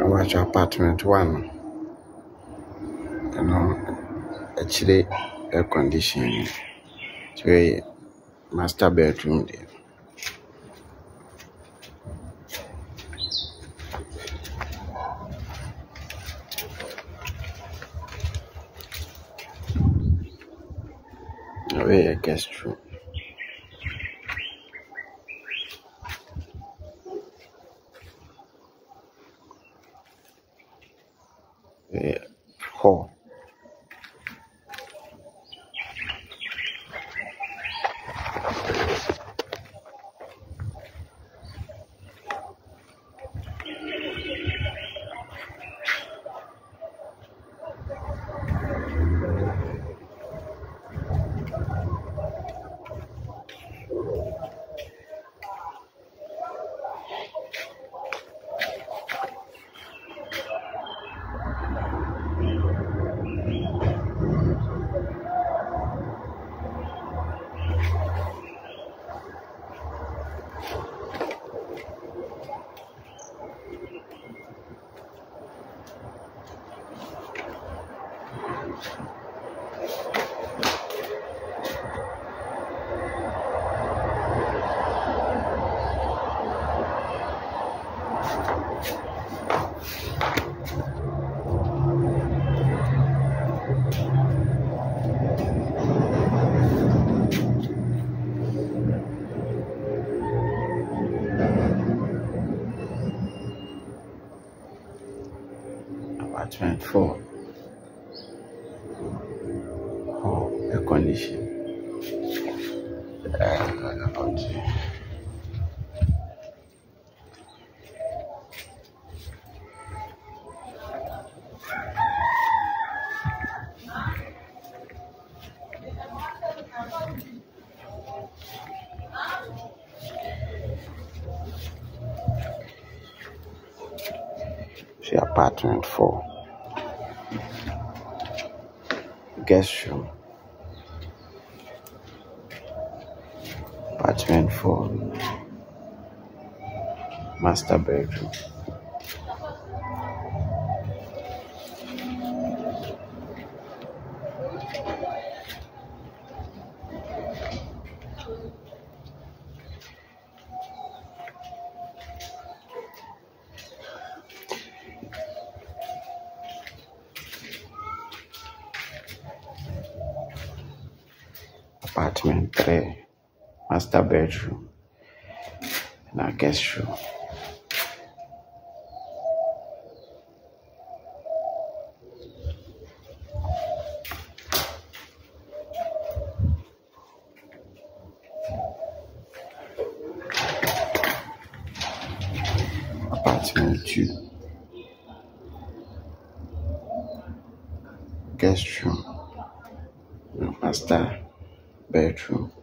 Ɛwɔ apartment one ɛno akyire air condition ni nti master bedroom. Na wei yɛ guest room. Wei yɛ four. Hall oh, air condition. Hwɛ apartment four. Guest room. Apartment four. Master bedroom. Apartment three. Master bedroom. Na guest room. Apartment two. Guest room. Master bedroom.